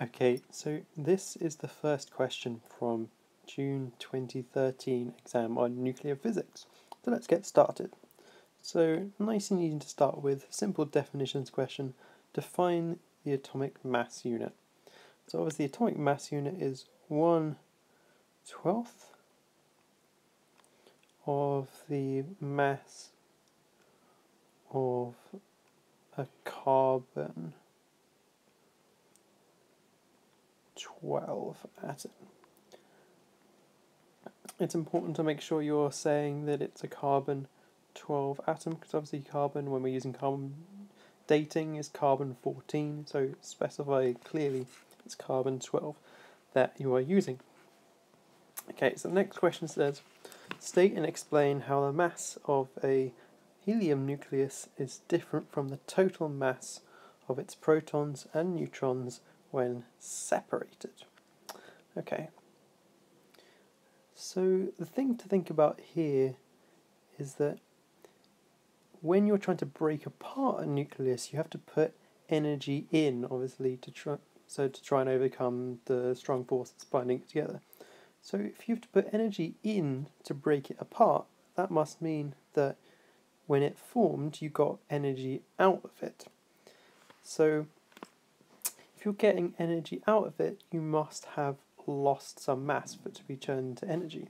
Okay, so this is the first question from June 2013 exam on nuclear physics. So let's get started. So nice and easy to start with, simple definitions question. Define the atomic mass unit. So obviously the atomic mass unit is 1 twelfth of the mass of a carbon 12 atom. It's important to make sure you're saying that it's a carbon 12 atom because obviously carbon when we're using carbon dating is carbon 14 so specify clearly it's carbon 12 that you are using. Okay, so the next question says state and explain how the mass of a helium nucleus is different from the total mass of its protons and neutrons when separated. Okay. So the thing to think about here is that when you're trying to break apart a nucleus, you have to put energy in, obviously, to try so to try and overcome the strong force that's binding it together. So if you have to put energy in to break it apart, that must mean that when it formed, you got energy out of it. So if you're getting energy out of it, you must have lost some mass for it to be turned into energy.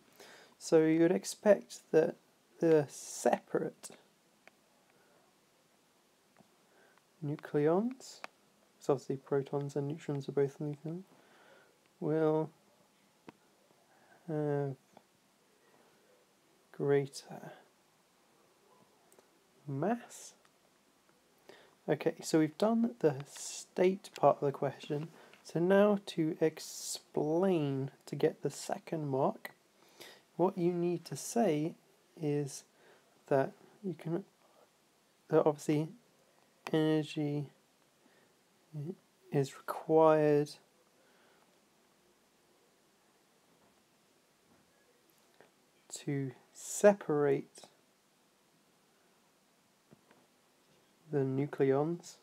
So you would expect that the separate nucleons, so obviously protons and neutrons are both nucleons, will have greater mass Okay, so we've done the state part of the question. So now to explain to get the second mark, what you need to say is that you can that obviously energy is required to separate the nucleons.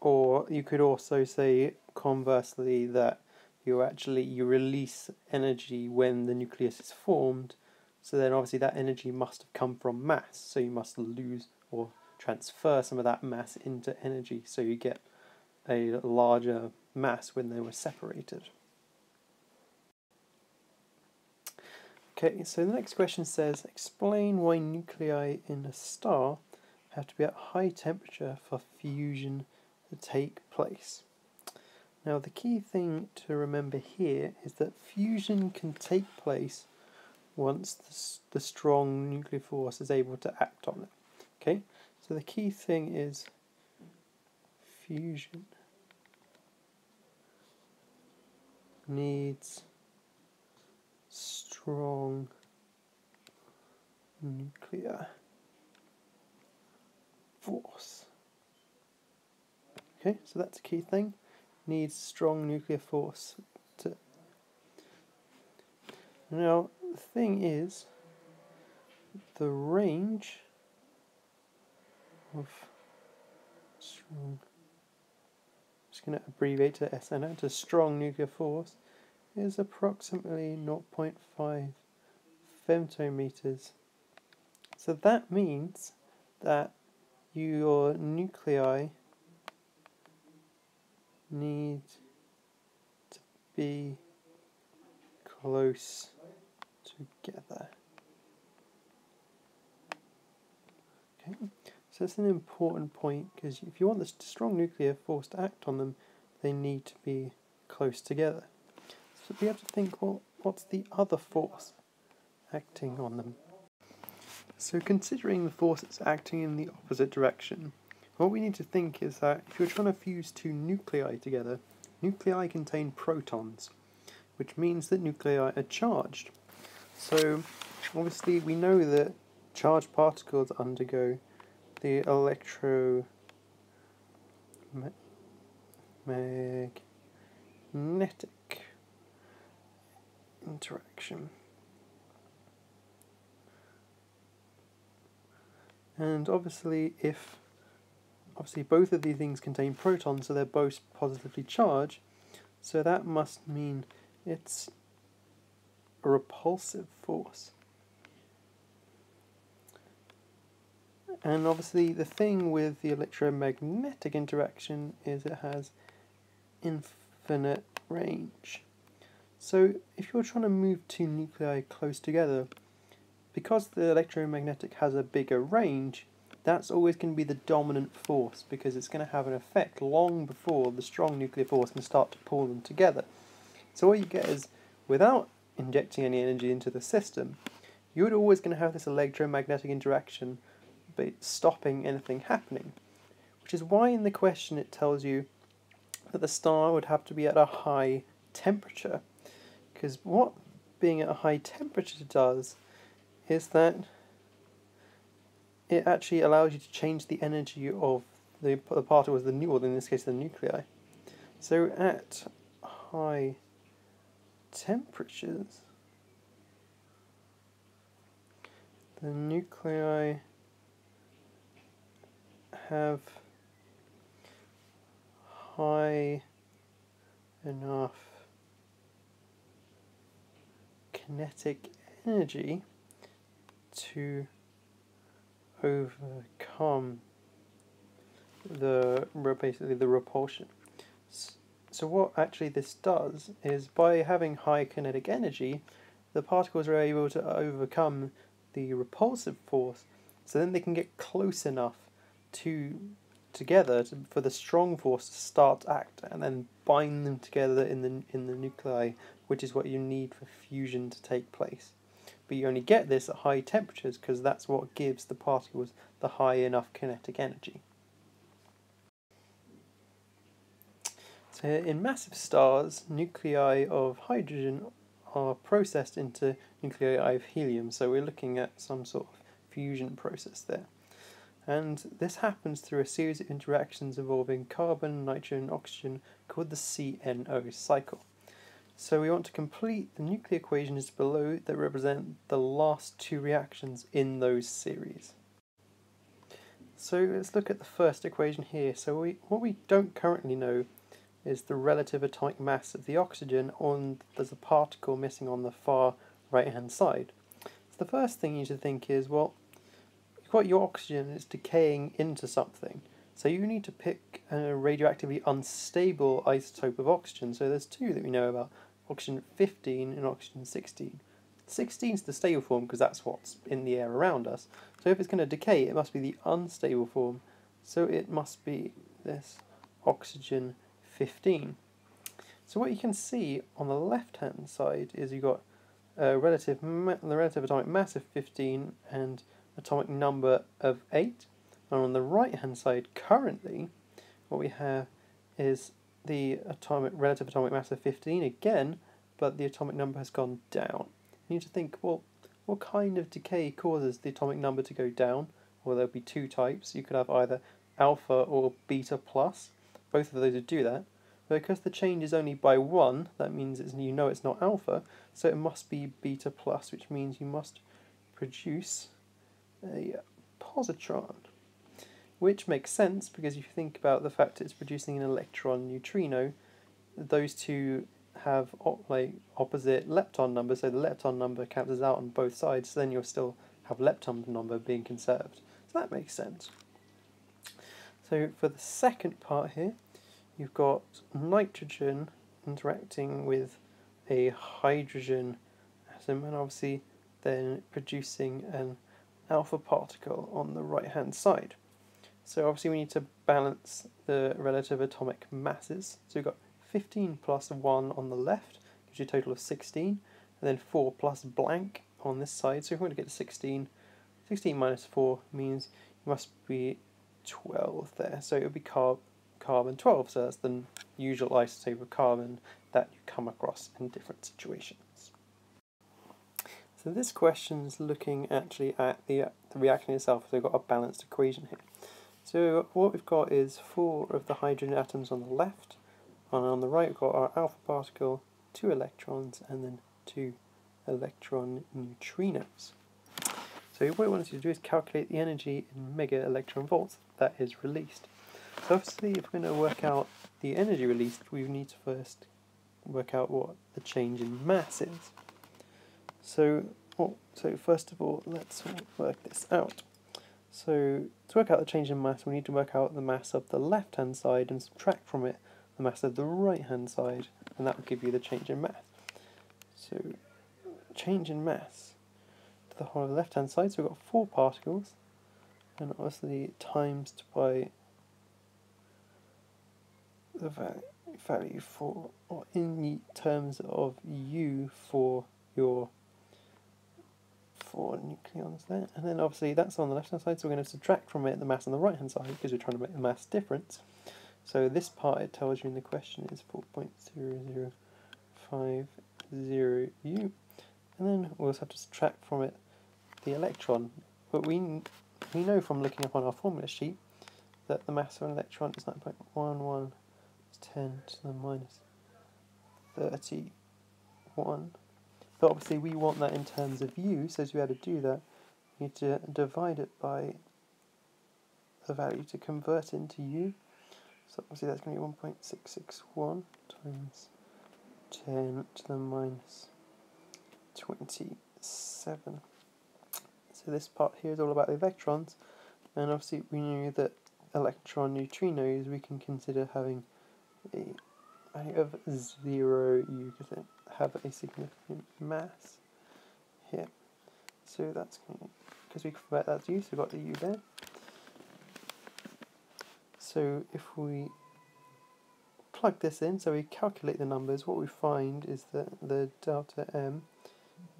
Or you could also say conversely that you actually you release energy when the nucleus is formed. So then obviously that energy must have come from mass. So you must lose or transfer some of that mass into energy. So you get a larger mass when they were separated. Okay, so the next question says, explain why nuclei in a star have to be at high temperature for fusion to take place. Now the key thing to remember here is that fusion can take place once the, the strong nuclear force is able to act on it. Okay, so the key thing is fusion needs strong nuclear force. Okay, so that's a key thing. Needs strong nuclear force to. Now, the thing is, the range of strong. I'm just going to abbreviate to SNO to strong nuclear force is approximately 0.5 femtometers. So that means that your nuclei need to be close together. Okay, so that's an important point because if you want the strong nuclear force to act on them, they need to be close together. So we have to think, well, what's the other force acting on them? So considering the force that's acting in the opposite direction, what we need to think is that if you're trying to fuse two nuclei together, nuclei contain protons, which means that nuclei are charged. So obviously we know that charged particles undergo the electromagnetic interaction. And obviously, if obviously both of these things contain protons, so they're both positively charged. So that must mean it's a repulsive force. And obviously the thing with the electromagnetic interaction is it has infinite range. So if you're trying to move two nuclei close together, because the electromagnetic has a bigger range, that's always going to be the dominant force because it's going to have an effect long before the strong nuclear force can start to pull them together. So what you get is, without injecting any energy into the system, you're always going to have this electromagnetic interaction but stopping anything happening. Which is why in the question it tells you that the star would have to be at a high temperature. Because what being at a high temperature does is that it actually allows you to change the energy of the, the particles, the new, or in this case the nuclei. So at high temperatures, the nuclei have high enough kinetic energy to overcome the basically the repulsion. So what actually this does is by having high kinetic energy, the particles are able to overcome the repulsive force. So then they can get close enough to together to, for the strong force to start to act and then bind them together in the in the nuclei, which is what you need for fusion to take place. But you only get this at high temperatures because that's what gives the particles the high enough kinetic energy. So in massive stars, nuclei of hydrogen are processed into nuclei of helium, so we're looking at some sort of fusion process there. And this happens through a series of interactions involving carbon, nitrogen, and oxygen called the CNO cycle. So we want to complete the nuclear equations below that represent the last two reactions in those series. So let's look at the first equation here. So we, what we don't currently know is the relative atomic mass of the oxygen and there's a particle missing on the far right hand side. So the first thing you should think is, well, you've got your oxygen, it's decaying into something. So you need to pick a radioactively unstable isotope of oxygen. So there's two that we know about oxygen 15 and oxygen 16. 16 is the stable form because that's what's in the air around us. So if it's going to decay, it must be the unstable form. So it must be this oxygen 15. So what you can see on the left hand side is you've got a relative the relative atomic mass of 15 and atomic number of 8. And on the right hand side currently what we have is the atomic relative atomic mass of 15 again, but the atomic number has gone down. You need to think, well, what kind of decay causes the atomic number to go down? Well, there'll be two types. You could have either alpha or beta plus. Both of those would do that. But because the change is only by one, that means you know it's not alpha, so it must be beta plus, which means you must produce a positron which makes sense because if you think about the fact it's producing an electron neutrino, those two have op- like opposite lepton numbers, so the lepton number cancels out on both sides, so then you'll still have lepton number being conserved. So that makes sense. So for the second part here, you've got nitrogen interacting with a hydrogen atom and obviously then producing an alpha particle on the right hand side. So obviously we need to balance the relative atomic masses. So we've got 15 plus 1 on the left, gives you a total of 16, and then 4 plus blank on this side. So if we want to get to 16, 16 minus 4 means you must be 12 there. So it would be carb carbon 12, so that's the usual isotope of carbon that you come across in different situations. So this question is looking actually at the, the reaction itself, so we've got a balanced equation here. So what we've got is four of the hydrogen atoms on the left, and on the right we've got our alpha particle, two electrons, and then two electron neutrinos. So what we wanted to do is calculate the energy in mega electron volts that is released. So obviously if we're going to work out the energy released, we need to first work out what the change in mass is. So, oh, so first of all, let's work this out. So to work out the change in mass, we need to work out the mass of the left-hand side and subtract from it the mass of the right-hand side, and that will give you the change in mass. So change in mass to the whole of the left-hand side, so we've got four particles, and obviously times by the value for, or in terms of u for your four nucleons there. And then obviously that's on the left hand side, so we're going to subtract from it the mass on the right hand side because we're trying to make the mass difference. So this part it tells you in the question is 4.0050u. And then we'll also have to subtract from it the electron. But we, we know from looking up on our formula sheet that the mass of an electron is 9.11 10 to the minus 31 but obviously we want that in terms of u, so to be able to do that, you need to divide it by the value to convert into u. So obviously that's going to be 1.661 times 10 to the minus 27. So this part here is all about the electrons, and obviously we knew that electron neutrinos we can consider having a value of 0 u because have a significant mass here. So that's because we convert that to u, so we've got the u there. So if we plug this in, so we calculate the numbers, what we find is that the delta m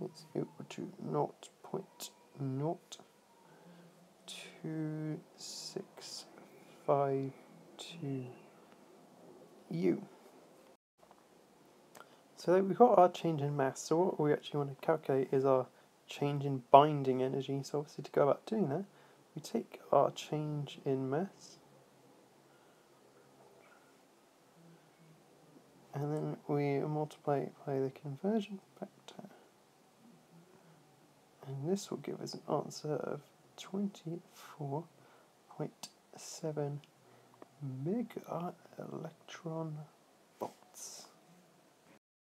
is equal to 0 0.0265 u. So we've got our change in mass, so what we actually want to calculate is our change in binding energy. So obviously to go about doing that, we take our change in mass, and then we multiply it by the conversion factor. And this will give us an answer of 24.7 mega electron volts.